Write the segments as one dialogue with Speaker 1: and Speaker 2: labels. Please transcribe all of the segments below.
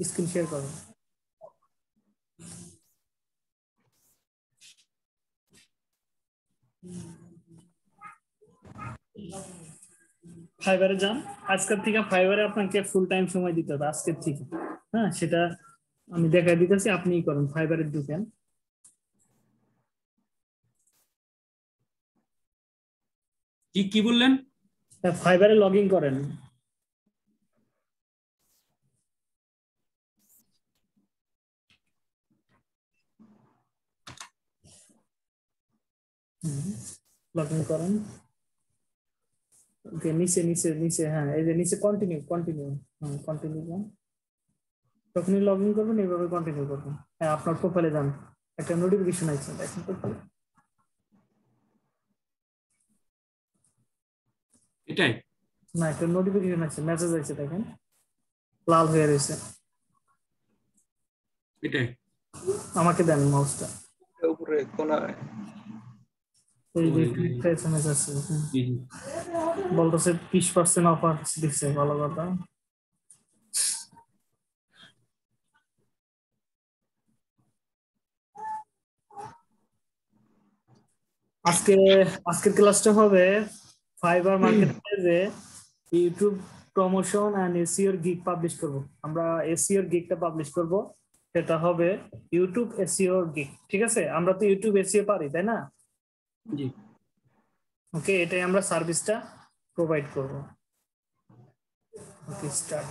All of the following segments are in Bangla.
Speaker 1: স্ক্রিন শেয়ার করুন ফাইবারে যান। আজকের থেকে ফাইবারে আপনাকে ফুল টাইম সময় দিতে হবে আজকের থেকে। হ্যাঁ সেটা আমি দেখাই দিতেছি আপনিই করেন ফাইবারের ঢুকেন।
Speaker 2: কি কি বললেন?
Speaker 1: ফাইবারে লগ ইন করেন। লগ ইন করেন। ওকে নিচে নিচে নিচে হ্যাঁ এই যে নিচে কন্টিনিউ কন্টিনিউ হ্যাঁ কন্টিনিউ যান যখনই লগ ইন করবেন এইভাবে কন্টিনিউ করবেন। হ্যাঁ আপনার প্রোফাইলে যান। একটা নোটিফিকেশন আছে দেখেন প্রোফাইলে
Speaker 2: এটাই?
Speaker 1: না একটা নোটিফিকেশন আছে মেসেজ আছে দেখেন। লাল হয়ে রয়েছে।
Speaker 2: এটাই?
Speaker 1: আমাকে দেন মাউসটা
Speaker 3: উপরে কোনায়।
Speaker 1: এই এসএমএস আছে। বলতেছে বিশ পার্সেন্ট অফার দিচ্ছে ভালো কথা। আজকে আজকের ক্লাসটা হবে ফাইবার মার্কেট প্লেসে ইউটিউব প্রমোশন এন্ড এসিওর গিগ পাবলিশ করব। আমরা এসিওর গিগটা পাবলিশ করব সেটা হবে ইউটিউব এসিওর গিগ ঠিক আছে? আমরা তো ইউটিউব এসিও পারি তাই না?
Speaker 2: জি।
Speaker 1: ওকে এটাই আমরা সার্ভিসটা প্রোভাইড করব। ওকে স্টার্ট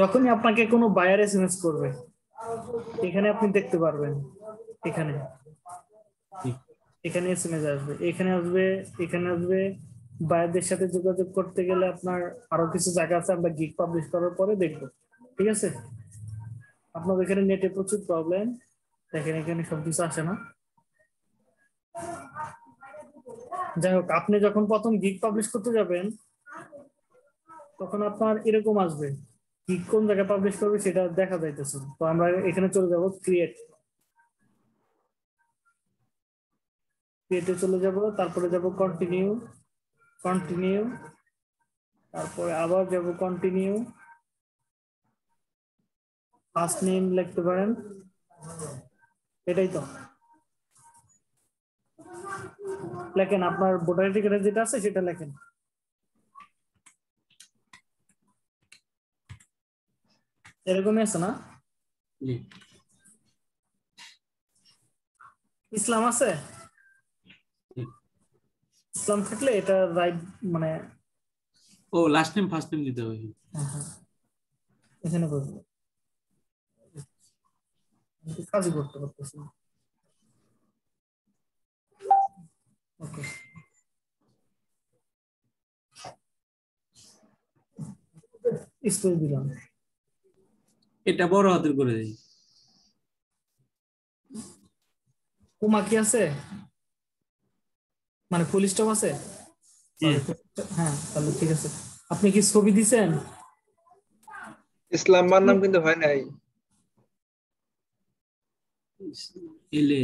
Speaker 1: যখনই আপনাকে কোনো বায়ার এসএমএস করবে এখানে আপনি দেখতে পারবেন এখানে। এখানে এসএমএস আসবে এখানে আসবে এখানে আসবে। বায়ারদের সাথে যোগাযোগ করতে গেলে আপনার আরও কিছু জায়গা আছে আমরা গিগ পাবলিশ করার পরে দেখব ঠিক আছে? আপনার এখানে নেটে প্রচুর প্রবলেম দেখেন এখানে সবকিছু আসে না? যাই হোক, আপনি যখন প্রথম গিগ পাবলিশ করতে যাবেন, তখন আপনার এরকম আসবে। গিগ কোন জায়গায় পাবলিশ করবে সেটা দেখা যাইতেছে। তো আমরা এখানে চলে যাব ক্রিয়েট ক্রিয়েটে চলে যাব, তারপরে যাব কন্টিনিউ কন্টিনিউ তারপরে আবার যাব কন্টিনিউ ফার্স্ট নেম লিখতে পারেন এটাই তো লেখেন আপনার ভোটার টিকেটে যেটা আছে সেটা লেখেন। এরকমই আছে না? ইসলাম আছে? ইসলাম থাকলে এটা রাইট মানে
Speaker 2: ও লাস্ট নেম ফার্স্ট নেম দিতে হবে।
Speaker 1: হ্যাঁ, হ্যাঁ। এখানে তো কাজই করতে পারতেছি না। ওকে স্পেস দিলাম।
Speaker 2: এটা বড় হাতের করে দেই।
Speaker 1: কুমা কি আছে? মানে ফুল স্টপ আছে?
Speaker 2: হ্যাঁ।
Speaker 1: হ্যাঁ তাহলে ঠিক আছে। আপনি কি ছবি দিছেন?
Speaker 3: ইসলাম নাম কিন্তু হয় নাই।
Speaker 2: এলে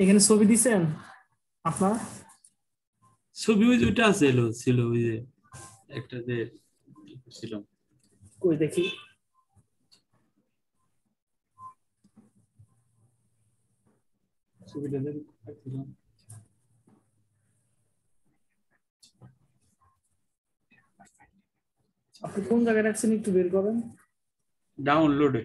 Speaker 1: এখানে ছবি দিছেন? আপনার?
Speaker 2: ছবি ওই ওইটা আছে এলো ছিল ওই যে একটা যে ছিল।
Speaker 1: কই দেখি।
Speaker 2: ছবিটা দেখি কোথায় ছিল?
Speaker 1: আপনি কোন জায়গায় রাখছেন একটু বের করেন।
Speaker 2: ডাউনলোডে।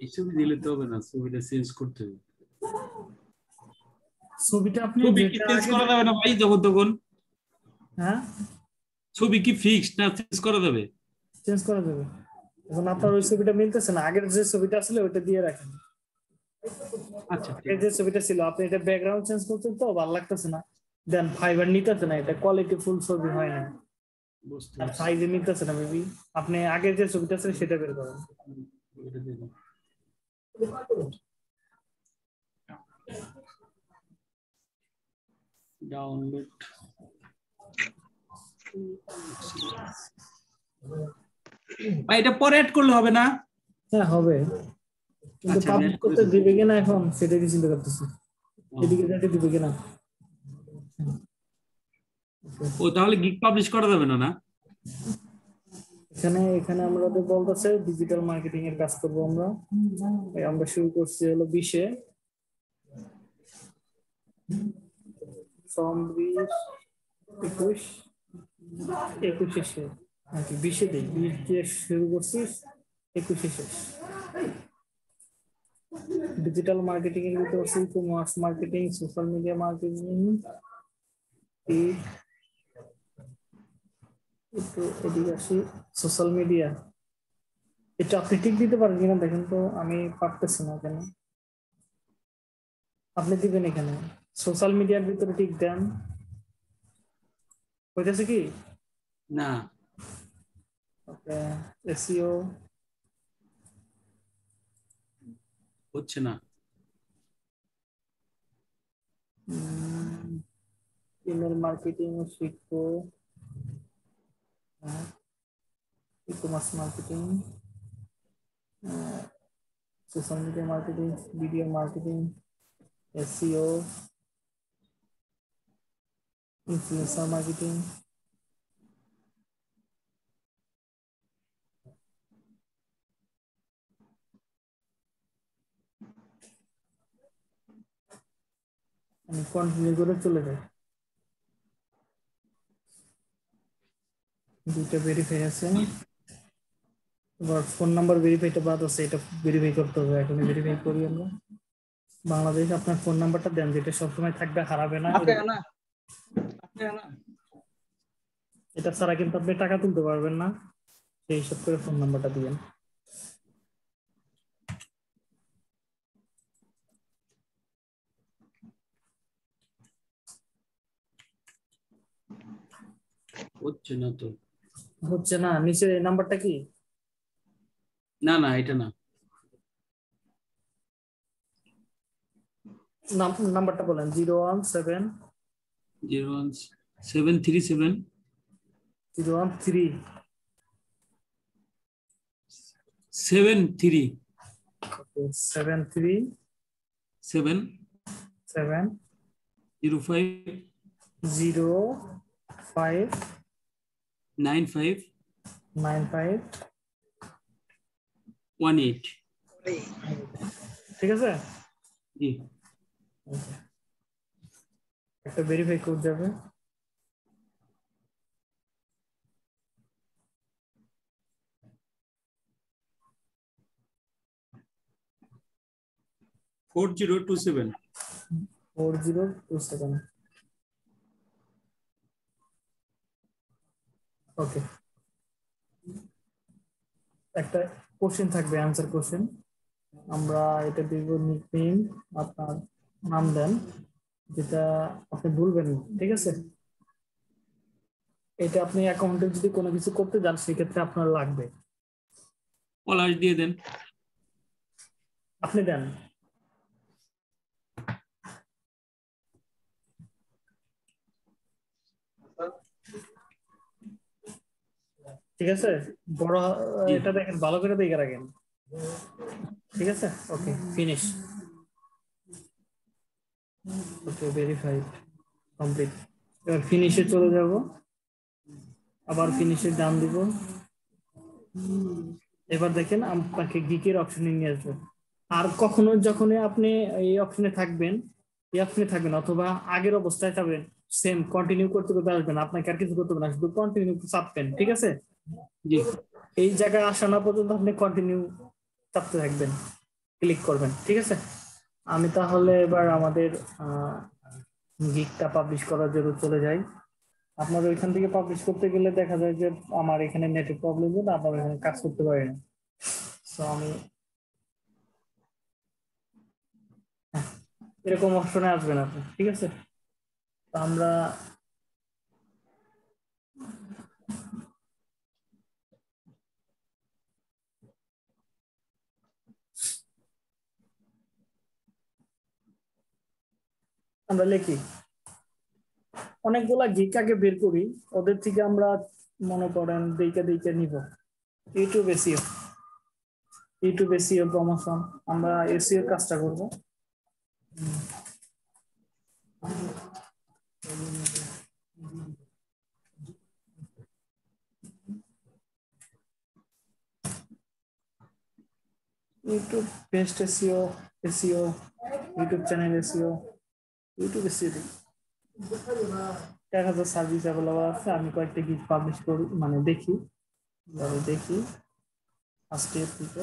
Speaker 2: এই ছবি দিলে তো হবে না, ছবিটা চেঞ্জ করতে হবে।
Speaker 1: ছবিটা আপনি
Speaker 2: ছবি কি চেঞ্জ করা যাবে না ভাই যখন তখন?
Speaker 1: হ্যাঁ?
Speaker 2: ছবি কি ফিক্সড না চেঞ্জ করা যাবে?
Speaker 1: চেঞ্জ করা যাবে। এখন আপনার ওই ছবিটা মিলতেছে না। আগের যে ছবিটা ছিল ওইটা দিয়ে রাখেন।
Speaker 2: আচ্ছা
Speaker 1: আগের যে ছবিটা ছিল আপনি এটা ব্যাকগ্রাউন্ড চেঞ্জ করতেন তো ভালো লাগতেছে না। দেন ফাইবার নিতেছে না এটা কোয়ালিটি ফুল ছবি হয় না। আর সাইজে মিলতেছে না মেবি আপনি আগের যে ছবিটা আছে সেটা বের করেন।
Speaker 2: ডাউনলোড ভাই এটা পরে অ্যাড করলে হবে না?
Speaker 1: হ্যাঁ হবে। কিন্তু
Speaker 2: আচ্ছা,
Speaker 1: পাবলিশ
Speaker 2: করে
Speaker 1: করতে
Speaker 2: দিবো।
Speaker 1: দিবে কিনা এখন সেটা কি চিন্তা করতেছি। এদিকে যাতে দিবে কিনা।
Speaker 2: ও তাহলে গিগ পাবলিশ করা যাবে না না?
Speaker 1: এখানে এখানে আমরা তো বলতেছে ডিজিটাল মার্কেটিং এর কাজ করব আমরা। আমরা শুরু করছি হলো বিশে। একুশ, একুশে শেষ। শুরু একুশে ডিজিটাল মার্কেটিং এর ভিতরে ecommerce marketing social media marketing এদিকে সোশ্যাল মিডিয়া এটা আপনি ঠিক দিতে পারেন কিনা দেখেন তো, আমি পারতেছি না কেন। আপনি দিবেন এখানে। সোশ্যাল মিডিয়ার ভিতরে ঠিক দেন হইতেছে কি
Speaker 2: না
Speaker 1: ওকে এসইও
Speaker 2: হচ্ছে না
Speaker 1: ইমেল মার্কেটিং শিখব ecommerce marketing social media marketing video marketing SEO influencer marketing আমি কন্টিনিউ করে চলে যাই। দুইটা ভেরিফাই আছে। এবার ফোন নাম্বার ভেরিফাইটা বাদ আছে, এটা ভেরিফাই করতে হবে। এখন ভেরিফাই করি আমরা। বাংলাদেশ, আপনার ফোন নাম্বারটা দেন, যেটা সবসময় থাকবে, হারাবে না। এটা ছাড়া কিন্তু আপনি টাকা তুলতে পারবেন না। সেই হিসাব করে ফোন নাম্বারটা দিবেন
Speaker 2: হচ্ছে না তো।
Speaker 1: হচ্ছে না নিচে নাম্বারটা কি?
Speaker 2: না না এটা না।
Speaker 1: নাম- নাম্বারটা বলেন zero one seven
Speaker 2: zero one seven three seven
Speaker 1: zero one three
Speaker 2: seven three
Speaker 1: seven three
Speaker 2: seven
Speaker 1: seven
Speaker 2: zero five
Speaker 1: zero five
Speaker 2: nine five
Speaker 1: nine five
Speaker 2: one eight
Speaker 1: ঠিক আছে
Speaker 2: জি
Speaker 1: একটা ভেরিফাই কোড যাবে।
Speaker 2: Four zero two seven
Speaker 1: four zero two seven okay একটা কোশ্চেন থাকবে অ্যান্সার কোশ্চেন আমরা এটা দিব নিকনেম আপনার নাম দেন। যেটা আপনি ভুলবেন না, ঠিক আছে? এটা আপনি অ্যাকাউন্টে যদি কোনো কিছু করতে যান সেক্ষেত্রে আপনার লাগবে।
Speaker 2: পলাশ দিয়ে দেন।
Speaker 1: আপনি দেন। ঠিক আছে? বড় এটা দেখেন ভালো করে দেখে রাখেন। ঠিক আছে? Okay finish okay verified complete এবার ফিনিশে চলে যাব। আবার ফিনিশে ডান দিব। এবার দেখেন আপনাকে গিকের অপশনে নিয়ে আসবে। আর কখনো যখন আপনি এই অপশনে থাকবেন এই অপশনে থাকবেন অথবা আগের অবস্থায় থাকবেন সেম কন্টিনিউ করতে করতে আসবেন আপনাকে আর কিছু করতে হবে না শুধু কন্টিনিউ চাপবেন ঠিক আছে?
Speaker 2: জি।
Speaker 1: এই জায়গায় আসা না পর্যন্ত আপনি কন্টিনিউ চাপতে থাকবেন ক্লিক করবেন ঠিক আছে? আমি তাহলে এবার আমাদের গিকটা পাবলিশ করার জন্য চলে যাই। আপনার ওইখান থেকে পাবলিশ করতে গেলে দেখা যায় যে আমার এখানে নেটের প্রবলেম জন্য আপনার এখানে কাজ করতে পারি না তো আমি হ্যাঁ, এরকম অপশনে আসবেন আপনি ঠিক আছে? তো আমরা আমরা লিখি। অনেকগুলা গিক আগে বের করি, ওদের থেকে আমরা মনে করেন দিকে দিকে নিব। YouTube SEO YouTube SEO promotion আমরা এসিও কাজটা করব। YouTube best SEO SEO YouTube channel SEO YouTube SEO এক হাজার সার্ভিস অ্যাভেলেবল আছে, আমি কয়েকটা গিট পাবলিশ করি মানে দেখি। দেখি ফার্স্ট ইয়ার থেকে।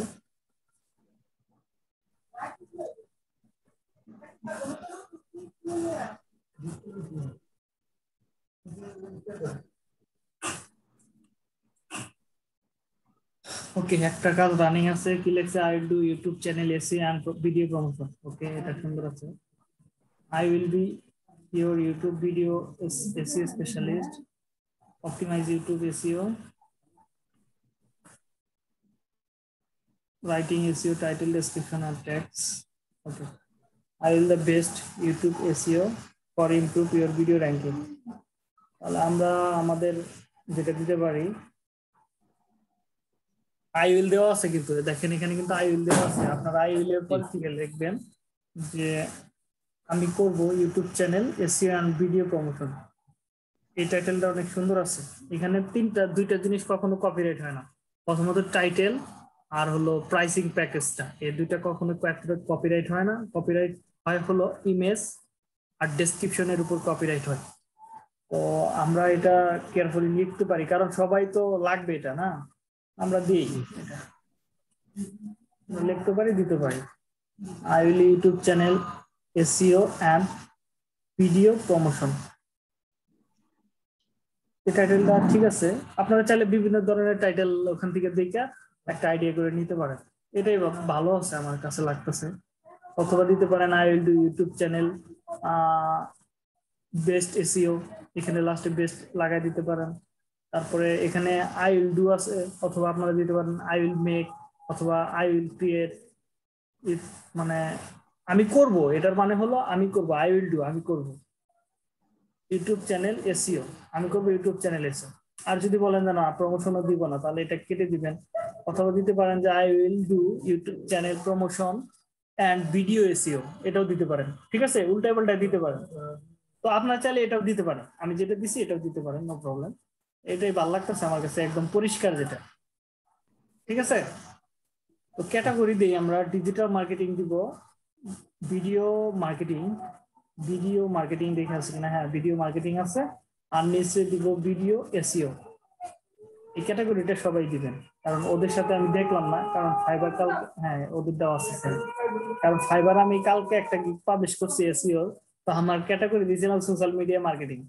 Speaker 1: ওকে একটা কাজ রানিং আছে, কি লেখছে I do YouTube channel SEO and video promotion okay এটা সুন্দর আছে। I will be your YouTube video is SEO specialist. Optimize YouTube SEO. Writing SEO title, description, and text. Okay. I will the best YouTube SEO for improve your video ranking. তাহলে আমরা আমাদের যেটা দিতে পারি আই উইল দেওয়া আছে কিন্তু দেখেন এখানে কিন্তু আই উইল দেওয়া আছে আপনারা আই উইল এর পর থেকে লিখবেন যে আমি করব YouTube channel and video promotion এই টাইটেলটা অনেক সুন্দর আছে। এখানে তিনটা, দুইটা জিনিস কখনো কপিরাইট হয় না। প্রথমত টাইটেল আর হলো প্রাইসিং প্যাকেজটা এই দুইটা কখনো কপিরাইট হয় না। কপিরাইট হয় হলো ইমেজ আর ডেসক্রিপশনের উপর কপিরাইট হয়। তো আমরা এটা কেয়ারফুলি লিখতে পারি। কারণ সবাই তো লাগবে এটা, না? আমরা দিই। এটা লিখতে পারি, দিতে পারি। I will YouTube channel SEO and video promotion. এই টাইটেলটা ঠিক আছে। আপনারা চাইলে বিভিন্ন ধরনের টাইটেল ওখান থেকে দেখে একটা আইডিয়া করে নিতে পারেন। এটাই ভালো আছে আমার কাছে লাগতেছে। অথবা দিতে পারেন I will do YouTube channel best SEO এখানে লাস্টে বেস্ট লাগাই দিতে পারেন। তারপরে এখানে আই উইল ডু আছে, অথবা আপনারা দিতে পারেন আই উইল মেক, অথবা আই উইল ক্রিয়েট মানে আমি করব, এটার মানে হলো আমি করব আই উইল ডু আমি করব। ইউটিউব চ্যানেল এসিও আমি করব ইউটিউব চ্যানেল এসিও আর যদি বলেন যে না প্রমোশনও দিব না, তাহলে এটা কেটে দিবেন। অথবা দিতে পারেন যে I will do YouTube channel promotion and video SEO এটাও দিতে পারেন। ঠিক আছে? উল্টা পাল্টা দিতে পারেন। তো আপনার চাইলে এটাও দিতে পারেন। আমি যেটা দিছি, এটাও দিতে পারেন নো প্রবলেম এটাই ভালো লাগতেছে আমার কাছে, একদম পরিষ্কার যেটা। ঠিক আছে? তো ক্যাটাগরি দিই আমরা ডিজিটাল মার্কেটিং দিব। ভিডিও মার্কেটিং ভিডিও মার্কেটিং দেখে আছে কিনা? হ্যাঁ ভিডিও মার্কেটিং আছে। আর নিচে দিব ভিডিও এসিও এই ক্যাটাগরিটা সবাই দিবেন। কারণ ওদের সাথে আমি দেখলাম না কারণ ফাইবার কাল হ্যাঁ ওদের দেওয়া আছে কারণ ফাইবার আমি কালকে একটা পাবলিশ করছি এসিও তো আমার ক্যাটাগরি দিয়েছিলাম সোশ্যাল মিডিয়া মার্কেটিং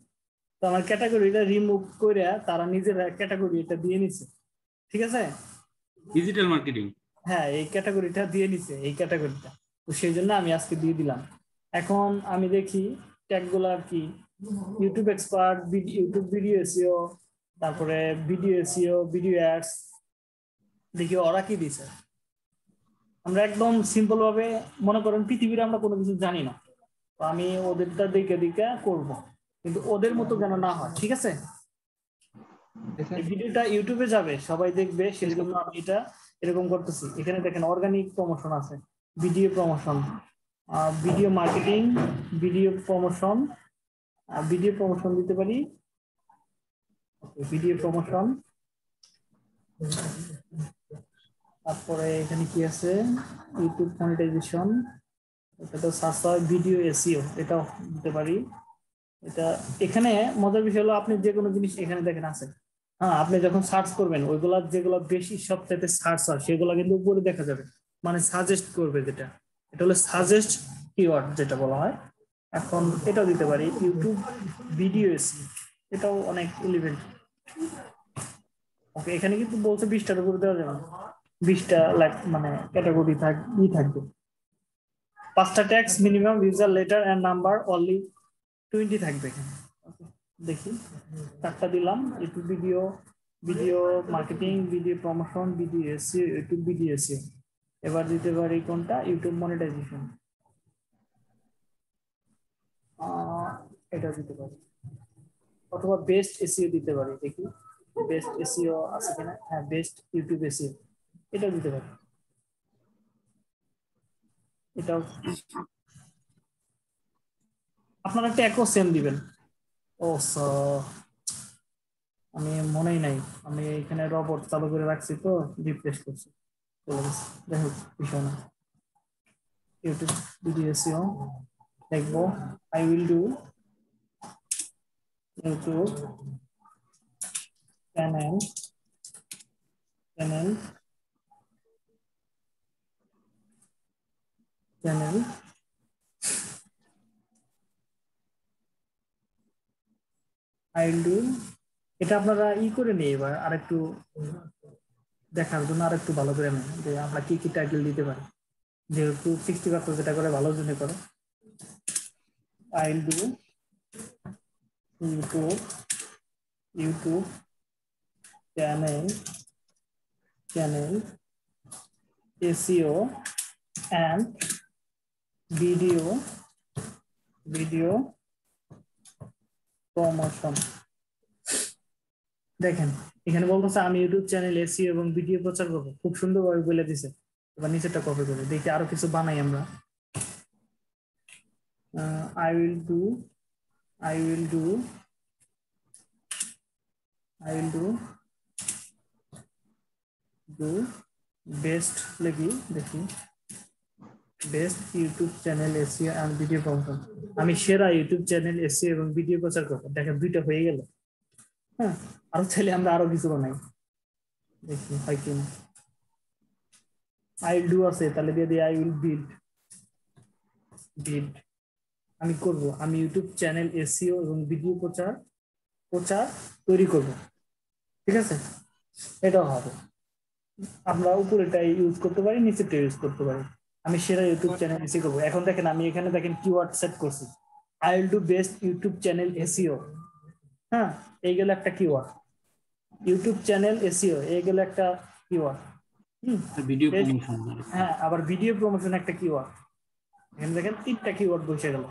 Speaker 1: তো আমার ক্যাটাগরিটা রিমুভ করে তারা নিজেরা ক্যাটাগরি এটা দিয়ে নিছে। ঠিক আছে?
Speaker 2: ডিজিটাল মার্কেটিং
Speaker 1: হ্যাঁ এই ক্যাটাগরিটা দিয়ে নিছে এই ক্যাটাগরিটা তো সেই জন্য আমি আজকে দিয়ে দিলাম। এখন আমি দেখি ট্যাগগুলো কি। YouTube expert YouTube video SEO তারপরে ভিডিও এসিও ভিডিও অ্যাডস দেখি ওরা কি দিছে আমরা একদম সিম্পল ভাবে, মনে করেন পৃথিবীর আমরা কোনো কিছু জানি না। তো আমি ওদেরটা দেখে দেখে করব। কিন্তু ওদের মতো যেন না হয়, ঠিক আছে? ভিডিওটা ইউটিউবে যাবে, সবাই দেখবে সেই জন্য আমি এটা এরকম করতেছি। এখানে দেখেন অর্গানিক প্রমোশন আছে। Video promotion video marketing video promotion video promotion দিতে পারি। ভিডিও প্রমোশন তারপরে এখানে কি আছে? ইউটিউব মনিটাইজেশন এটা তো সার্চ হয় ভিডিও এসিও এটাও দিতে পারি। এটা এখানে মজার বিষয় হলো আপনি যে কোনো জিনিস এখানে দেখেন আছে। হ্যাঁ আপনি যখন সার্চ করবেন, ওইগুলা যেগুলো বেশি সবচাইতে সার্চ হয়, সেগুলো কিন্তু উপরে দেখা যাবে। মানে সাজেস্ট করবে যেটা। এটা হলো সাজেস্ট কিওয়ার্ড যেটা বলা হয়। এখন এটাও দিতে পারি ইউটিউব ভিডিও এসি এটাও অনেক ইলিভেন্ট ওকে এখানে কিন্তু বলছে বিশটার উপরে দেওয়া যাবে। বিশটা লাইক মানে ক্যাটাগরি থাক, ই থাকবে। পাঁচটা tags minimum user letter and number only twenty থাকবে এখানে। দেখি। চারটা দিলাম। YouTube video video marketing video promotion video SEO YouTube video SEO এবার দিতে পারি কোনটা? ইউটিউব মনিটাইজেশন এটা দিতে পারি। অথবা বেস্ট এসিও দিতে পারি, দেখি। বেস্ট এসিও আছে কিনা? হ্যাঁ বেস্ট ইউটিউব এসিও এটাও দিতে পারি। এটাও আপনারা একটা ট্যাগও সেম দিবেন। ও আমি মনেই নাই। আমি এখানে রবট চালু করে রাখছি তো রিফ্রেশ করছি। যাই হোক বিষয় না ইউটিউব ভিডিও এসিও দেখব I will do YouTube channel channel channel I will do এটা আপনারা ই করে নিয়ে এবার আরেকটু দেখার জন্য আরেকটু ভালো করে নেন যে আমরা কি কি টাইটেল দিতে পারি। যেহেতু সিক্সটি পার্সেন্ট যেটা করে ভালো জন্য করে। I will do YouTube YouTube channel channel SEO and video video promotion দেখেন, এখানে বলতেছে, আমি ইউটিউব চ্যানেল এসি এবং ভিডিও প্রচার করব। খুব সুন্দরভাবে বলে দিছে। এবার নিচেটা কপি করে দেখি, আরও কিছু বানাই আমরা। I will do I will do I will do do best লিখি, দেখি। Best YouTube channel SEO and video promotion আমি সেরা ইউটিউব চ্যানেল এসিও এবং ভিডিও প্রচার করব। দেখেন, দুইটা হয়ে গেল। হ্যাঁ আরও চাইলে আমরা আরও কিছু বানাই। দেখি, হয় কি আই উইল ডু আছে, তাহলে দিয়ে দিই আই উইল বিল্ড বিল্ড আমি করব, আমি ইউটিউব চ্যানেল এসিও এবং ভিডিও প্রচার প্রচার তৈরি করব। ঠিক আছে? এটাও হবে। আমরা উপরেটা ইউজ করতে পারি নিচেটা ইউজ করতে পারি। আমি সেরা ইউটিউব চ্যানেল এসি করব। এখন দেখেন, আমি এখানে দেখেন কিওয়ার্ড সেট করছি। I will do best YouTube channel SEO হ্যাঁ এই গেল একটা কিওয়ার্ড ইউটিউব চ্যানেল এসিও এই গেল একটা কিওয়ার্ড
Speaker 2: ভিডিও প্রমোশন
Speaker 1: হ্যাঁ আবার ভিডিও প্রমোশন একটা কিওয়ার্ড এখানে দেখেন তিনটা কিওয়ার্ড বসে গেল।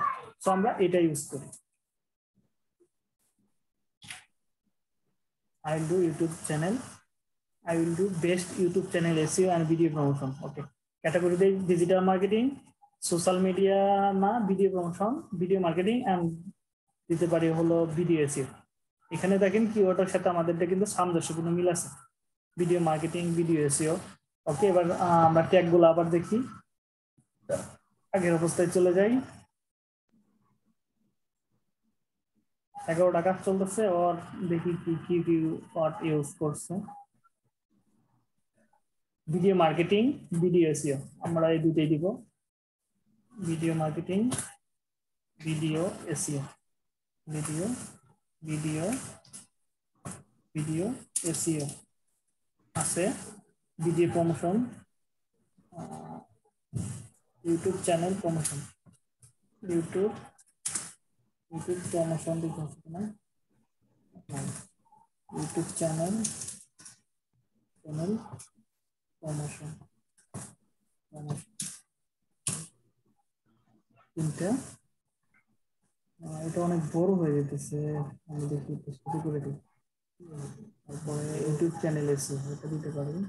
Speaker 1: সো আমরা এটা ইউজ করি। I will do YouTube channel I will do best YouTube channel SEO and video promotion okay category দেই ডিজিটাল মার্কেটিং সোশ্যাল মিডিয়া না video promotion video marketing and দিতে পারি হলো ভিডিও এসিও এখানে দেখেন কিওয়ার্ডের সাথে আমাদেরটা কিন্তু সামঞ্জস্যপূর্ণ মিল আছে। Video marketing video SEO okay এবার আমরা ট্যাগগুলো আবার দেখি। আগের অবস্থায় চলে যাই। এগারো টাকা চলতেছে ওর দেখি কি কি ওয়ার্ড ইউজ করছে। ভিডিও মার্কেটিং ভিডিও এসিও আমরা এই দুটোই দিব। Video marketing video SEO video video video SEO আছে video promotion YouTube channel promotion YouTube YouTube promotion দিতে হচ্ছে না। YouTube channel channel promotion promotion তিনটা। এটা অনেক বড় হয়ে যেতেছে। আমি দেখি করে দিই। তারপরে ইউটিউব চ্যানেল এসে এটা দিতে পারবেন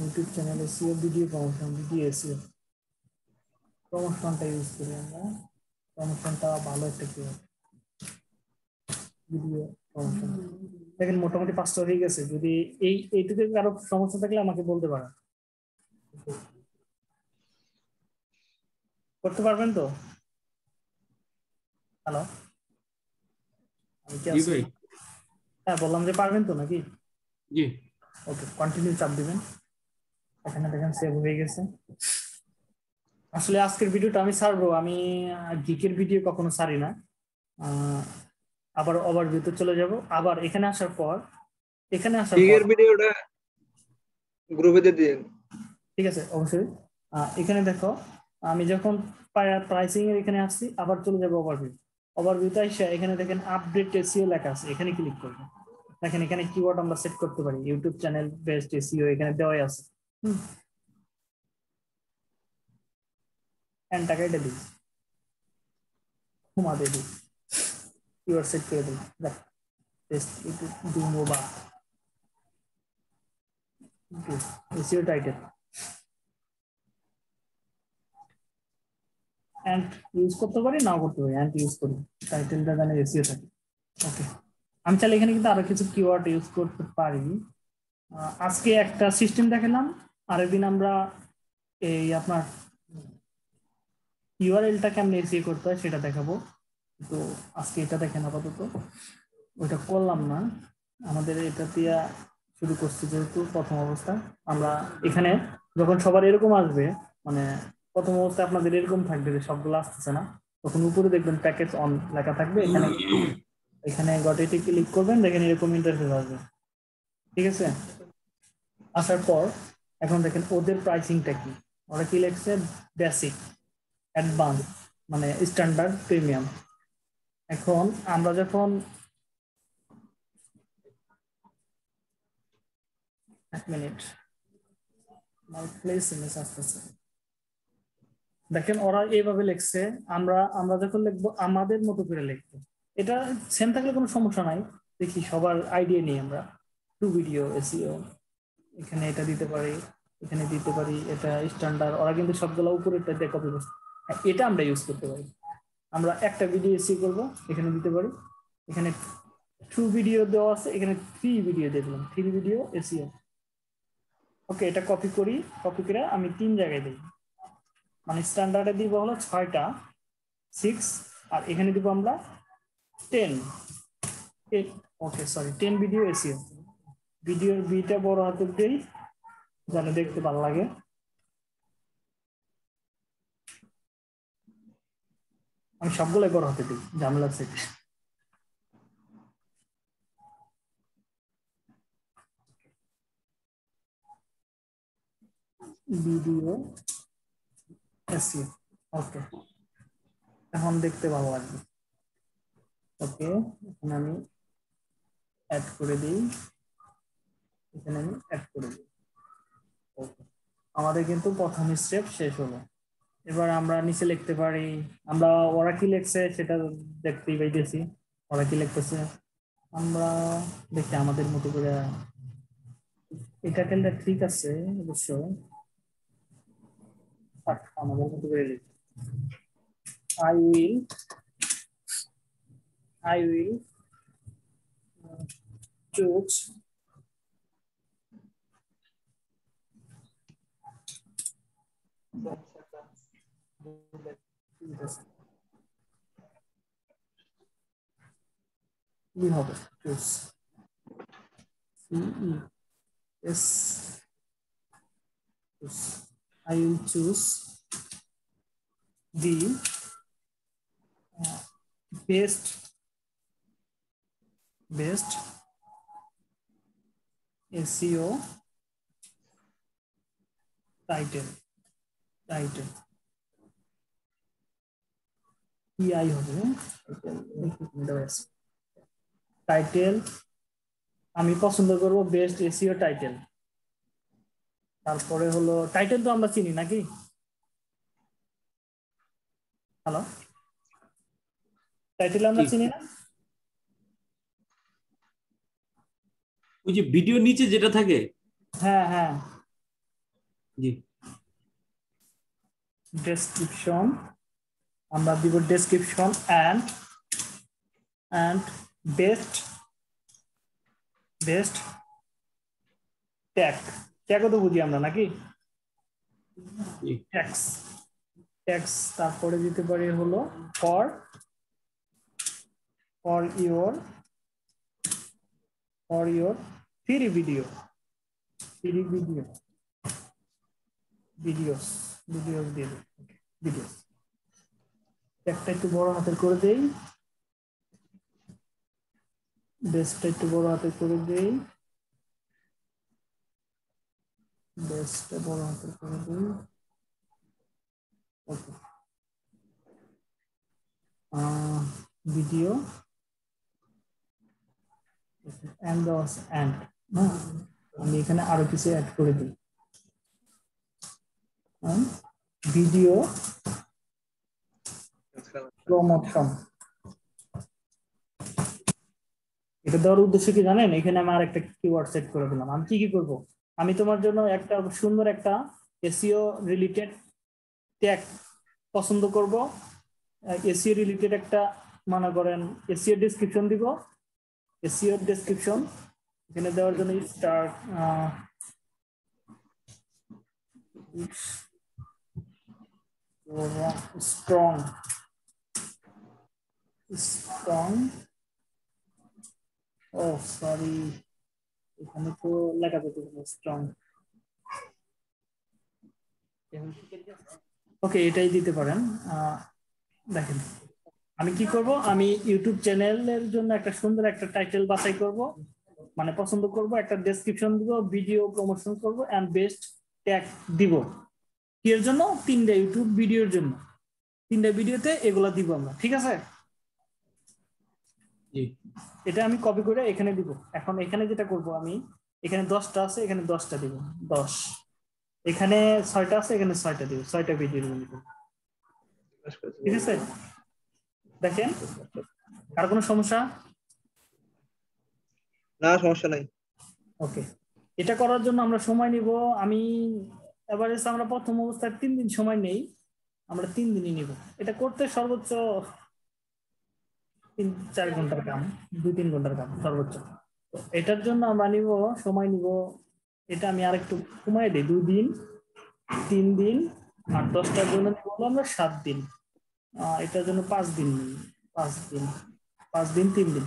Speaker 1: YouTube channel video promotion video প্রমোশনটা ইউজ করি আমরা। প্রমোশনটা ভালো একটা কি ভিডিও প্রমোশন দেখেন, মোটামুটি পাঁচটা হয়ে গেছে। যদি এই, এইটুকু কারও সমস্যা থাকলে আমাকে বলতে পারেন। করতে পারবেন তো? হ্যালো হ্যাঁ বললাম যে পারবেন তো নাকি?
Speaker 2: জি।
Speaker 1: ওকে কন্টিনিউ চাপ দিবেন। এখানে দেখেন সেভ হয়ে গেছে। আসলে আজকের ভিডিওটা আমি ছাড়বো। আমি গিকের ভিডিও কখনো ছাড়ি না। আবার ওভারভিউতে চলে যাব। আবার এখানে আসার পর এখানে আসার পর
Speaker 3: দিগের ভিডিওটা গ্রুপে দিয়ে দিন।
Speaker 1: ঠিক আছে অবশ্যই এখানে দেখো আমি যখন প্রাইসিং এর এখানে আসছি আবার চলে যাব ওভারভিউ ওভারভিউতে এসে এখানে দেখেন আপডেট এসিও লেখা আছে এখানে ক্লিক করব দেখেন এখানে কিওয়ার্ড আমরা সেট করতে পারি ইউটিউব চ্যানেল বেস্ট এসিও এখানে দেওয়াই আছে এন্টার কেটে দিই ঘুমা দিয়ে কিওয়ার্ড সেট করে দিই দেখ বেস্ট ইউটিউব ডু মোবা এসিও টাইটেল অ্যান্ড ইউজ করতে পারি, নাও করতে পারি অ্যান্ড ইউজ করি। টাইটেলটা জানে এসিও থাকে। ওকে আমি চাইলে এখানে কিন্তু আরও কিছু কিওয়ার্ড ইউজ করতে পারি। আজকে একটা সিস্টেম দেখালাম। আরেকদিন আমরা এই আপনার ইউআরএলটা কেমন এসিও করতে হয় সেটা দেখাবো। তো আজকে এটা দেখেন আপাতত। ওইটা করলাম না। আমাদের এটা দিয়া শুরু করছি যেহেতু প্রথম অবস্থা। আমরা এখানে যখন সবার এরকম আসবে মানে প্রথম অবস্থায় আপনাদের এরকম থাকবে যে সবগুলো আসতেছে না। তখন উপরে দেখবেন প্যাকেজ অন লেখা থাকবে, এখানে এখানে গটেতে ক্লিক করবেন, দেখেন এরকম ইন্টারফেস আসবে। ঠিক আছে? আসার পর এখন দেখেন ওদের প্রাইসিংটা কি? ওরা কি লিখছে? বেসিক অ্যাডভান্স মানে স্ট্যান্ডার্ড প্রিমিয়াম এখন আমরা যখন এক মিনিট আমার ইমেজ আসতেছে। দেখেন ওরা এইভাবে লিখছে, আমরা আমরা যখন লিখব, আমাদের মতো করে লিখব। এটা সেম থাকলে কোনো সমস্যা নাই। দেখি সবার আইডিয়া নিই আমরা। টু ভিডিও এসিও এখানে এটা দিতে পারি, এখানে দিতে পারি, এটা স্ট্যান্ডার্ড ওরা কিন্তু সবগুলো উপরেরটা কপি করছে এটা আমরা ইউজ করতে পারি। আমরা একটা ভিডিও এসি করব, এখানে দিতে পারি। এখানে টু ভিডিও দেওয়া আছে, এখানে থ্রি ভিডিও দিয়ে দিলাম থ্রি ভিডিও এসিও ওকে এটা কপি করি কপি করে আমি তিন জায়গায় দিই মানে স্ট্যান্ডার্ডে দিব হলো ছয়টা সিক্স আর এখানে দিব আমরা ten okay sorry ten video SEO ভিডিওর বিটা বড় হাতের দিই যেন দেখতে ভালো লাগে। আমি সবগুলোই বড় হাতে দিই, ঝামেলা থেকে ভিডিও ওকে এখন দেখতে ভালো লাগবে ওকে এখানে আমি অ্যাড করে দিই। এখানে আমি অ্যাড করে দিই। Okay. আমাদের কিন্তু প্রথম স্টেপ শেষ হলো। এবার আমরা নিচে লিখতে পারি, আমরা ওরা কি লিখছে সেটা দেখতেই পাইতেছি। ওরা কি লিখতেছে। আমরা দেখি আমাদের মতো করে, এটা কেন ঠিক আছে অবশ্য I will I will uh, choose কি হবে choose C E S choose. I will choose the uh, best best SEO title title PI হবে টাইটেল আমি পছন্দ করব বেস্ট এসিও টাইটেল তারপরে হলো টাইটেল তো আমরা চিনি নাকি? হ্যালো টাইটেল আমরা চিনি না?
Speaker 2: ওই যে ভিডিও নিচে যেটা থাকে?
Speaker 1: হ্যাঁ হ্যাঁ।
Speaker 2: জি।
Speaker 1: ডেসক্রিপশন আমরা দিব description and and best best tag ট্যাগও তো বুঝি আমরা নাকি? ট্যাক্স ট্যাক্স তারপরে দিতে পারি হলো for for your for your three video three video videos videos দিয়ে দিই। ভিডিওস একটা একটু বড় হাতের করে দেই। বেসটা একটু বড় হাতের করে দেই। বেসটা বড় হাতের করে দেই Okay. Uh, video and those and আমি এখানে আরও কিছু অ্যাড করে দিই। ভিডিও প্রমোশন এটা দেওয়ার উদ্দেশ্য কি জানেন? এখানে আমি আরেকটা কিওয়ার্ড সেট করে দিলাম। আমি কি কি করব? আমি তোমার জন্য একটা সুন্দর একটা এসিও রিলেটেড ট্যাগ পছন্দ করব। এসিও রিলেটেড একটা মনে করেন, এসিও ডেসক্রিপশন দিব। এসিও ডেসক্রিপশন এখানে দেওয়ার জন্য স্টার্ট স্ট্রং স্ট্রং ও সরি এখানে তো লেখা যেতে স্ট্রং ওকে এটাই দিতে পারেন। দেখেন, আমি কি করব? আমি ইউটিউব চ্যানেলের জন্য একটা সুন্দর একটা টাইটেল বাছাই করব। মানে পছন্দ করব, একটা ডেসক্রিপশন দিব ভিডিও প্রমোশন করব এন্ড বেস্ট ট্যাগ দিব। কি এর জন্য? তিনটা ইউটিউব ভিডিওর জন্য। তিনটা ভিডিওতে এগুলা দিব আমরা, ঠিক আছে? এটা আমি কপি করে এখানে দিব। এখন এখানে যেটা করব আমি এখানে দশটা আছে এখানে দশটা দিব। দশ। এখানে ছয়টা আছে এখানে ছয়টা দিব। ছয়টা ভিডিও দিব ঠিক আছে? দেখেন? আর কোনো সমস্যা?
Speaker 3: না সমস্যা নাই।
Speaker 1: ওকে। এটা করার জন্য আমরা সময় নিব। আমি এভারেজ আমরা প্রথম অবস্থায় তিন দিন সময় নেই। আমরা তিন দিনই নিব। এটা করতে সর্বোচ্চ তিন, চার ঘণ্টার কাম, দুই, তিন ঘণ্টার কাম সর্বোচ্চ। তো এটার জন্য আমরা নিব, সময় নিব, এটা আমি আরেকটু কমাই দিই, দুই দিন, তিন দিন, আর দশটার জন্য হলো আমরা সাত দিন। এটার জন্য পাঁচ দিন পাঁচ দিন পাঁচ দিন, তিন দিন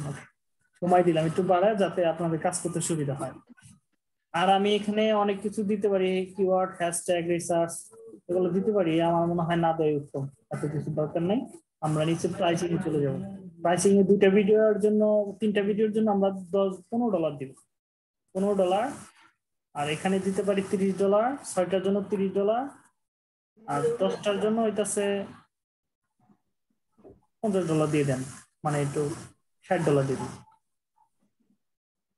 Speaker 1: সময় দিলাম, একটু বাড়ায় যাতে আপনাদের কাজ করতে সুবিধা হয়। আর আমি এখানে অনেক কিছু দিতে পারি কিওয়ার্ড হ্যাশট্যাগ রিসার্চ এগুলো দিতে পারি, আমার মনে হয় না দেয় উত্তম। এত কিছু দরকার নেই, আমরা নিচে প্রাইসিং চলে যাব। প্রাইসিং এ দুইটা ভিডিওর জন্য, তিনটা ভিডিওর জন্য আমরা দশ, পনেরো ডলার দিব। পনেরো ডলার আর এখানে দিতে পারি তিরিশ ডলার ছয়টার জন্য তিরিশ ডলার আর দশটার জন্য হইতাছে পঞ্চাশ ডলার দিয়ে দেন। মানে একটু ষাট ডলার দিয়ে দিন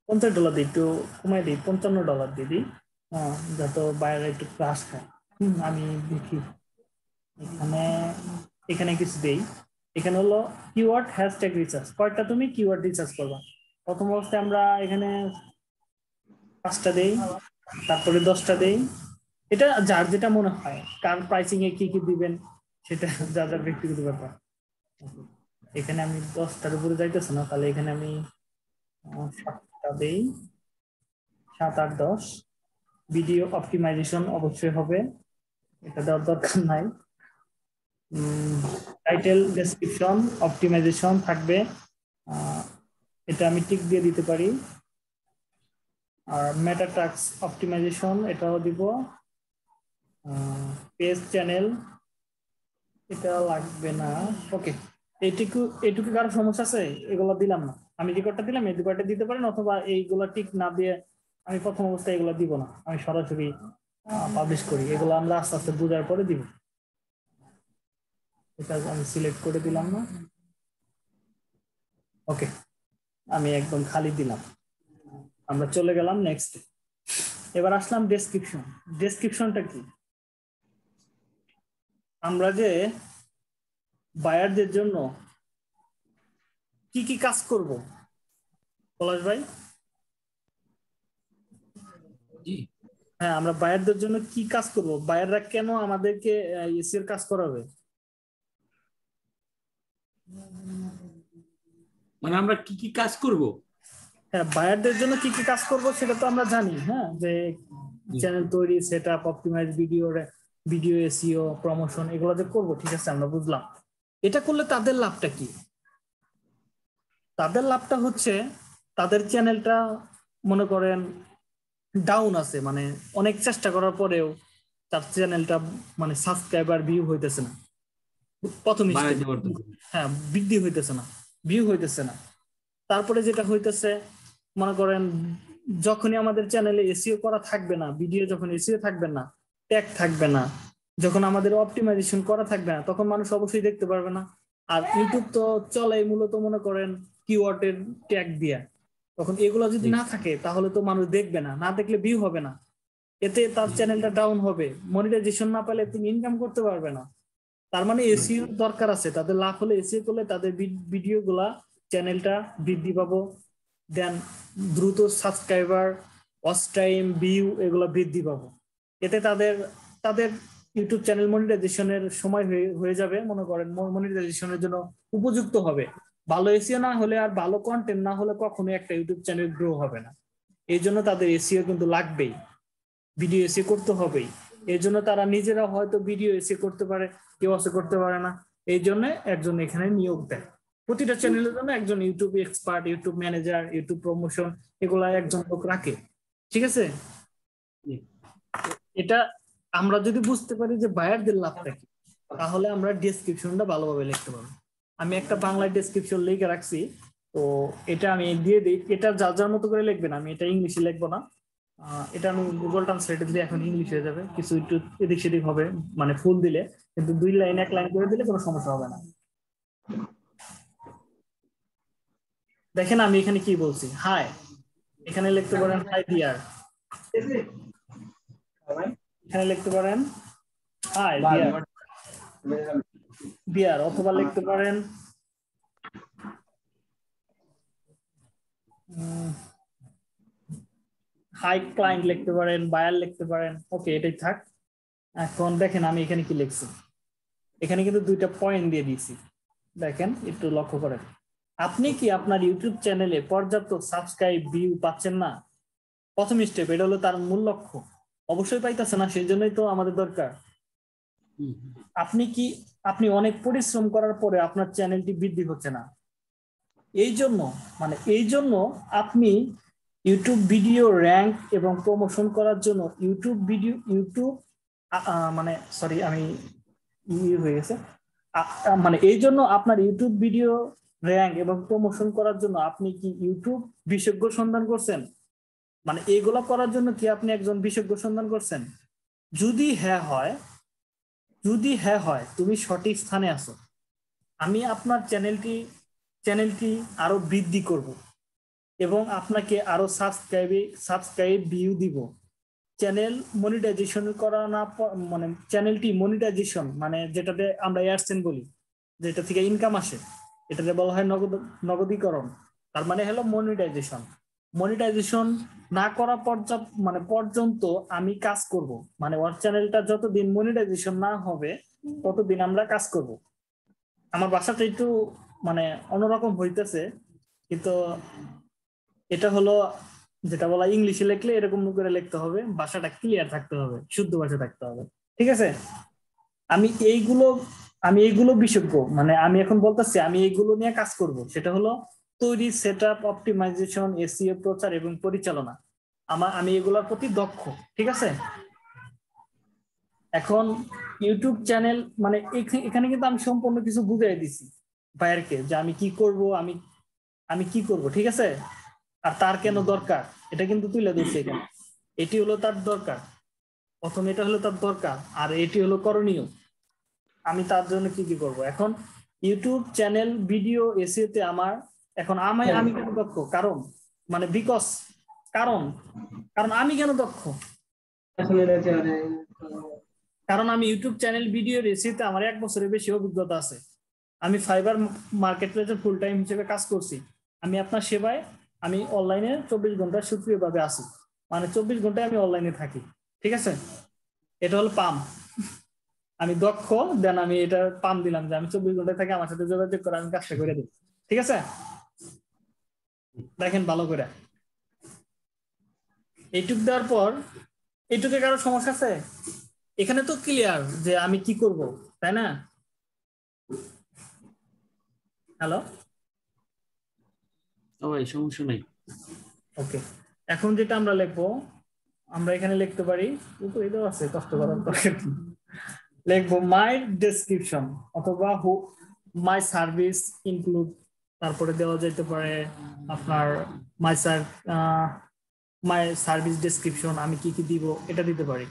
Speaker 1: পঞ্চাশ ডলার দিই একটু কমাই দিই, পঞ্চান্ন ডলার দিয়ে দিই। হ্যাঁ যাতে বাইরে একটু ক্লাস খায়। আমি দেখি। এখানে এখানে কিছু দেই। এখানে হলো কিওয়ার্ড হ্যাশট্যাগ রিসার্চ কয়টা তুমি কিওয়ার্ড রিসার্চ করবা। প্রথম অবস্থায় আমরা এখানে পাঁচটা দেই, তারপরে দশটা দেই। এটা যার যেটা মনে হয়, কার প্রাইসিং এ কি কি দিবেন, সেটা যা যার ব্যক্তিগত ব্যাপার। এখানে আমি দশটার উপরে যাইতেছে না, তাহলে এখানে আমি সাতটা দেই। সাত আট দশ। ভিডিও অপটিমাইজেশন অবশ্যই হবে। এটা দেওয়ার দরকার নাই। টাইটেল ডেসক্রিপশন অপটিমাইজেশন থাকবে। এটা আমি টিক দিয়ে দিতে পারি। আর মেটা টাক্স অপটিমাইজেশন এটাও দিব। পেজ চ্যানেল এটা লাগবে না। ওকে এইটুকু এইটুকু কারও সমস্যা আছে? এগুলো দিলাম না। আমি কটা দিলাম, এই দু কটা দিতে পারেন, অথবা এইগুলা টিক না দিয়ে আমি প্রথম অবস্থায় এগুলো দিব না। আমি সরাসরি পাবলিশ করি। এগুলো আমরা আস্তে আস্তে বোঝার পরে দিব। এটা আমি সিলেক্ট করে দিলাম না। ওকে আমি একদম খালি দিলাম। আমরা চলে গেলাম নেক্সট এবার আসলাম ডেসক্রিপশন ডেসক্রিপশনটা কি? আমরা যে বায়ারদের জন্য কি কি কাজ করব? পলাশ ভাই?
Speaker 2: জি।
Speaker 1: হ্যাঁ আমরা বায়ারদের জন্য কি কাজ করব? বায়াররা কেন আমাদেরকে এসির কাজ করাবে?
Speaker 2: মানে আমরা কি কি কাজ করব?
Speaker 1: হ্যাঁ বায়ারদের জন্য কি কি কাজ করব সেটা তো আমরা জানি হ্যাঁ? যে চ্যানেল তৈরি set up optimize video video SEO promotion এগুলো যে করব ঠিক আছে আমরা বুঝলাম। এটা করলে তাদের লাভটা কি? তাদের লাভটা হচ্ছে তাদের চ্যানেলটা মনে করেন ডাউন আছে মানে অনেক চেষ্টা করার পরেও তার চ্যানেলটা মানে সাবস্ক্রাইবার ভিউ হইতেছে না। প্রথম হ্যাঁ বৃদ্ধি হইতেছে না ভিউ হইতেছে না। তারপরে যেটা হইতেছে মনে করেন যখনই আমাদের চ্যানেলে এসিও করা থাকবে না ভিডিও যখন এসিও থাকবে না ট্যাগ থাকবে না যখন আমাদের অপটিমাইজেশন করা থাকবে না তখন মানুষ অবশ্যই দেখতে পারবে না। আর ইউটিউব তো চলে মূলত মনে করেন কিওয়ার্ডের ট্যাগ দিয়া। তখন এগুলো যদি না থাকে তাহলে তো মানুষ দেখবে না না দেখলে ভিউ হবে না। এতে তার চ্যানেলটা ডাউন হবে। মনিটাইজেশন না পেলে তুমি ইনকাম করতে পারবে না। তার মানে এসিও দরকার আছে। তাদের লাভ হলে এসিও করলে তাদের ভিডিও গুলা চ্যানেলটা বৃদ্ধি পাবো। দেন দ্রুত সাবস্ক্রাইবার ওয়াচ টাইম ভিউ এগুলো বৃদ্ধি পাবো। এতে তাদের তাদের ইউটিউব চ্যানেল মনিটাইজেশনের সময় হয়ে যাবে। মনে করেন মনিটাইজেশনের জন্য উপযুক্ত হবে। ভালো এসিও না হলে আর ভালো কন্টেন্ট না হলে কখনো একটা ইউটিউব চ্যানেল গ্রো হবে না। এই জন্য তাদের এসিও কিন্তু লাগবেই। ভিডিও এসি করতে হবেই। এই জন্য তারা নিজেরা হয়তো ভিডিও এসে করতে পারে কেউ এসে করতে পারে না। এই জন্য একজন এখানে নিয়োগ দেয়। প্রতিটা চ্যানেলের জন্য একজন YouTube expert YouTube manager YouTube promotion এগুলা একজন লোক রাখে। ঠিক আছে? এটা আমরা যদি বুঝতে পারি যে বায়ারদের লাভটা কি তাহলে আমরা ডেসক্রিপশনটা ভালোভাবে লিখতে পারব। আমি একটা বাংলা ডেসক্রিপশন লিখে রাখছি তো এটা আমি দিয়ে দিই। এটা যার যার মতো করে লিখবেন আমি এটা ইংলিশে লিখব না। এটা আমি গুগল ট্রান্সলেটে দিলে এখন ইংলিশ হয়ে যাবে। কিছু একটু এদিক সেদিক হবে মানে ফুল দিলে। কিন্তু দুই লাইন, এক লাইন করে দিলে কোনো সমস্যা হবে না। দেখেন আমি এখানে কি বলছি। হাই এখানে লিখতে পারেন হাই ডিয়ার এখানে লিখতে পারেন হাই ডিয়ার ডিয়ার অথবা লিখতে পারেন হাই ক্লায়েন্ট লিখতে পারেন বায়ার লিখতে পারেন ওকে এটাই থাক। এখন দেখেন আমি এখানে কি লিখছি। এখানে কিন্তু দুইটা পয়েন্ট দিয়ে দিয়েছি। দেখেন একটু লক্ষ্য করেন। আপনি কি আপনার ইউটিউব চ্যানেলে পর্যাপ্ত সাবস্ক্রাইব ভিউ পাচ্ছেন না? প্রথম স্টেপ এটা হলো তার মূল লক্ষ্য। অবশ্যই পাইতেছে না সেই জন্যই তো আমাদের দরকার। আপনি কি আপনি অনেক পরিশ্রম করার পরে আপনার চ্যানেলটি বৃদ্ধি হচ্ছে না। এই জন্য মানে এই জন্য আপনি ইউটিউব ভিডিও র্যাঙ্ক এবং প্রমোশন করার জন্য ইউটিউব ভিডিও ইউটিউব মানে সরি আমি ইয়ে হয়ে গেছে। মানে এই জন্য আপনার ইউটিউব ভিডিও র্যাঙ্ক এবং প্রমোশন করার জন্য আপনি কি ইউটিউব বিশেষজ্ঞ সন্ধান করছেন? মানে এগুলো করার জন্য কি আপনি একজন বিশেষজ্ঞ সন্ধান করছেন? যদি হ্যাঁ হয়, যদি হ্যাঁ হয়, তুমি সঠিক স্থানে আছো। আমি আপনার চ্যানেলটি চ্যানেলটি আরও বৃদ্ধি করব। এবং আপনাকে আরও সাবস্ক্রাইবে সাবস্ক্রাইব ভিউ দিব। চ্যানেল মনিটাইজেশন করা না মানে চ্যানেলটি মনিটাইজেশন মানে যেটাতে আমরা এয়ারসেন বলি, যেটা থেকে ইনকাম আসে, এটাতে বলা হয় নগদ, নগদীকরণ। তার মানে হলো মনিটাইজেশন মনিটাইজেশন না করা পর্যাপ্ত মানে পর্যন্ত আমি কাজ করব। মানে ওর চ্যানেলটা যতদিন মনিটাইজেশন না হবে, ততদিন আমরা কাজ করব। আমার বাসাটা একটু মানে অন্যরকম হইতেছে, কিন্তু এটা হলো যেটা বলা ইংলিশে লিখলে এরকম করে লিখতে হবে, ভাষাটা ক্লিয়ার থাকতে হবে, শুদ্ধ ভাষা থাকতে হবে, ঠিক আছে? আমি এইগুলো আমি এইগুলো বিশেষজ্ঞ মানে আমি এখন বলতেছি, আমি এইগুলো নিয়ে কাজ করব। সেটা হলো তৈরি সেট আপ অপটিমাইজেশন এসিও প্রচার এবং পরিচালনা। আমার আমি এগুলোর প্রতি দক্ষ, ঠিক আছে? এখন ইউটিউব চ্যানেল মানে এখানে কিন্তু আমি সম্পূর্ণ কিছু বুঝাই দিছি বাইরকে যে আমি কি করব, আমি আমি কি করব, ঠিক আছে? আর তার কেন দরকার? এটা কিন্তু তুলে দিচ্ছে এখানে। এটি হলো তার দরকার। প্রথম এটা হলো তার দরকার, আর এটি হলো করণীয়। আমি তার জন্য কি কি করব? এখন ইউটিউব চ্যানেল, ভিডিও, এসিওতে আমার এখন আমি আমি কেন দক্ষ? কারণ মানে বিকজ কারণ কারণ আমি কেন দক্ষ? কারণ আমি ইউটিউব চ্যানেল, ভিডিও রেসিতে আমার এক বছরের বেশি অভিজ্ঞতা আছে। আমি ফাইবার মার্কেট প্লেসের ফুল টাইম হিসেবে কাজ করছি। আমি আপনার সেবায় আমি অনলাইনে চব্বিশ ঘণ্টা সক্রিয়ভাবে আসি মানে চব্বিশ ঘন্টায় আমি অনলাইনে থাকি, ঠিক আছে? এটা হলো পাম। আমি দক্ষ দেন আমি এটা পাম দিলাম যে আমি চব্বিশ ঘন্টায় থাকি, আমার সাথে যোগাযোগ করে, আমি কাজটা করে দিই, ঠিক আছে? দেখেন ভালো করে। এইটুক দেওয়ার পর, এইটুকে কারও সমস্যা আছে? এখানে তো ক্লিয়ার যে আমি কি করব, তাই না? হ্যালো
Speaker 2: সমস্যা নাই।
Speaker 1: ওকে এখন যেটা আমরা লিখব, আমরা এখানে লিখতে পারি উপরে তো আছে, কষ্ট করার দরকার লিখব মাই ডেসক্রিপশন অথবা হু মাই সার্ভিস ইনক্লুড তারপরে দেওয়া যেতে পারে আপনার মাই সার মাই সার্ভিস ডেসক্রিপশন আমি কি কি দিব, এটা দিতে পারি।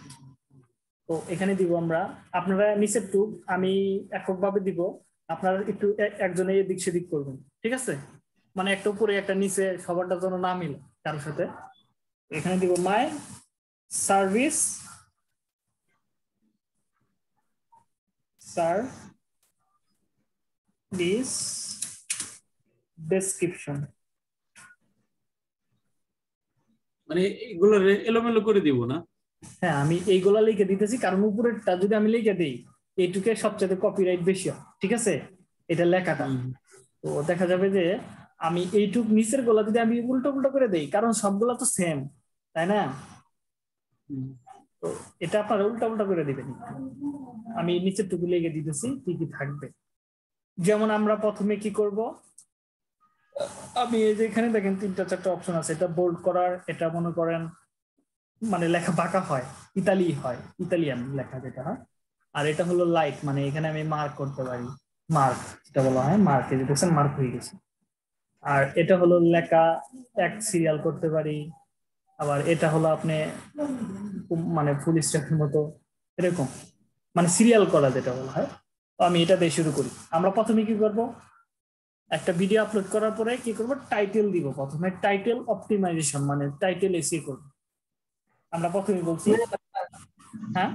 Speaker 1: তো এখানে দিব আমরা, আপনারা নিচের টুক আমি এককভাবে দিব, আপনারা একটু একজনে এদিক সেদিক করবেন, ঠিক আছে? মানে একটা উপরে একটা নিচে সবারটা যেন না মিলে কারোর সাথে। এখানে দিব মাই সার্ভিস সার্ভিস ডেসক্রিপশন
Speaker 2: মানে এগুলো এলোমেলো করে দিব না?
Speaker 1: হ্যাঁ আমি এইগুলা লিখে দিতেছি কারণ উপরেরটা যদি আমি লিখে দিই এইটুকে সবচেয়ে কপিরাইট বেশি হয় ঠিক আছে? এটা লেখাটা। তো দেখা যাবে যে আমি এইটুক নিচের গোলা যদি আমি উল্টো উল্টো করে দেই, কারণ সবগুলা তো সেম তাই না। তো এটা আপনারা উল্টা উল্টা করে দিবেন। আমি নিচের টুকু লেগে দিতেছি, কি কি থাকবে। যেমন আমরা প্রথমে কি করব? আমি এই যে এখানে দেখেন তিনটা চারটা অপশন আছে, এটা বোল্ড করার, এটা মনে করেন মানে লেখা বাঁকা হয়, ইতালি হয়, ইতালিয়ান লেখা যেটা, হয়? আর এটা হলো লাইট মানে এখানে আমি মার্ক করতে পারি। মার্ক যেটা বলা হয় মার্ক দেখছেন মার্ক হয়ে গেছে। আর এটা হলো লেখা এক সিরিয়াল করতে পারি। আবার এটা হলো আপনি মানে ফুল স্ট্যাকের মতো এরকম। মানে সিরিয়াল করা যেটা বলা হয়। তো আমি এটা দিয়ে শুরু করি। আমরা প্রথমে কি করব? একটা ভিডিও আপলোড করার পরে কি করব? টাইটেল দিব প্রথমে। টাইটেল অপটিমাইজেশন মানে টাইটেল এসিয়ে করব। আমরা প্রথমে বলছি হ্যাঁ?